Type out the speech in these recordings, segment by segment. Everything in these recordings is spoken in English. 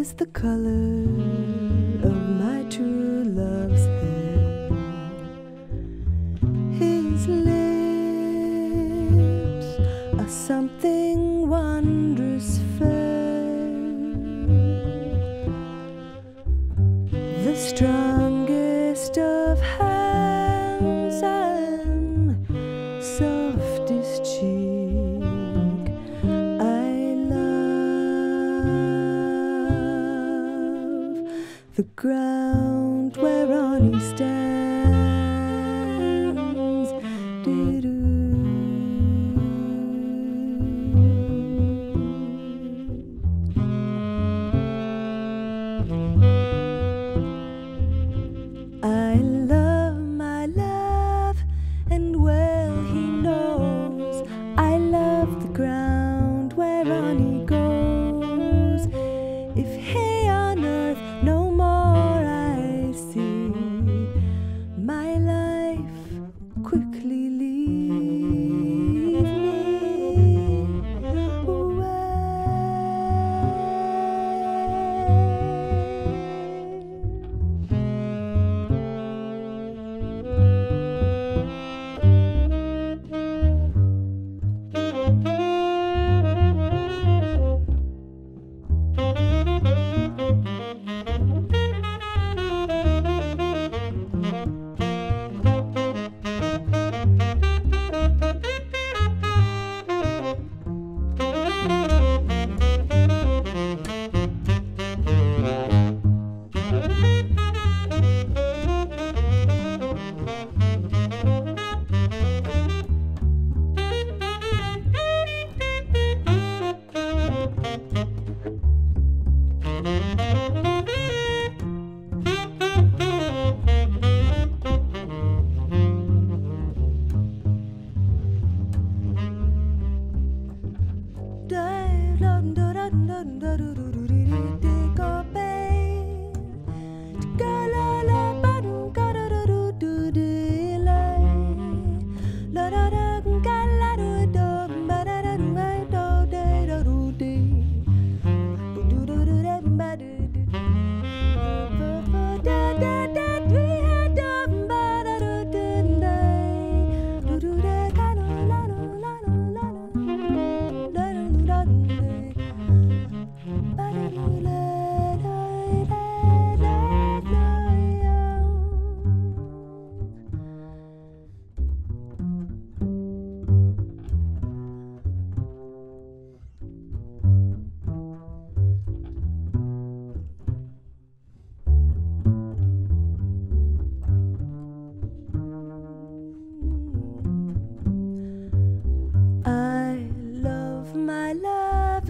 is the color of my true love's hair. His lips are something wondrous fair. The strong on he stands. I love my love, and well he knows I love the ground whereon he goes. I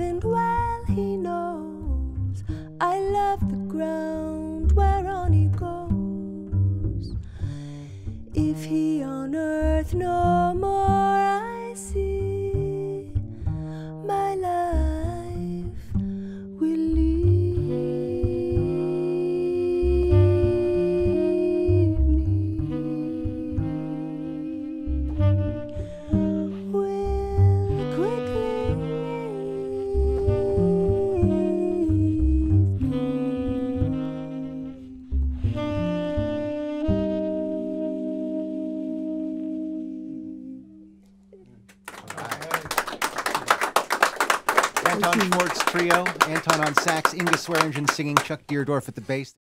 and well he knows I love the ground whereon he goes. If he on earth no more Anton Schwartz Trio, Anton on sax, Inga Swearingen singing, Chuck Deardorf at the bass.